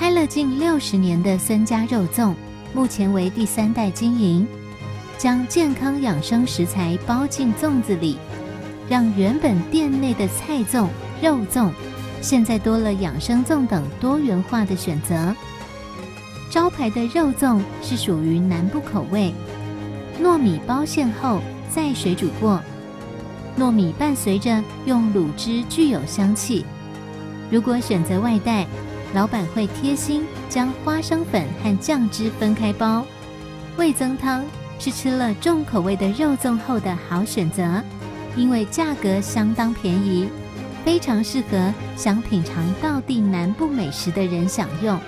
开了近六十年的孙家肉粽，目前为第三代经营，将健康养生食材包进粽子里，让原本店内的菜粽、肉粽，现在多了养生粽等多元化的选择。招牌的肉粽是属于南部口味，糯米包馅后再水煮过，糯米伴随着用卤汁具有香气。如果选择外带，老板会贴心将花生粉和酱汁分开包。味增汤是吃了重口味的肉粽后的好选择，因为价格相当便宜，非常适合想品尝道地南部美食的人享用。